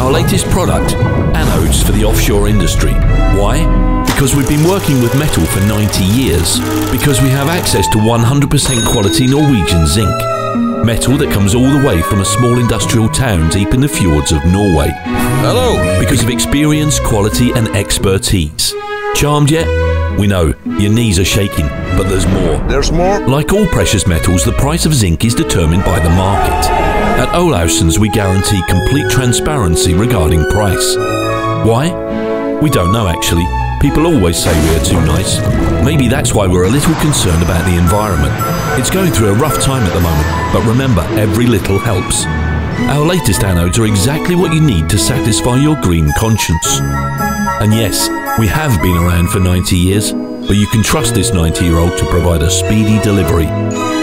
Our latest product, anodes for the offshore industry. Why? Because we've been working with metal for 90 years. Because we have access to 100% quality Norwegian zinc. Metal that comes all the way from a small industrial town deep in the fjords of Norway. Hello. Because of experience, quality, and expertise. Charmed yet? We know, your knees are shaking, but there's more. There's more? Like all precious metals, the price of zinc is determined by the market. At Olaussens, we guarantee complete transparency regarding price. Why? We don't know actually. People always say we are too nice. Maybe that's why we're a little concerned about the environment. It's going through a rough time at the moment, but remember, every little helps. Our latest anodes are exactly what you need to satisfy your green conscience. And yes, we have been around for 90 years, but you can trust this 90 year old to provide a speedy delivery.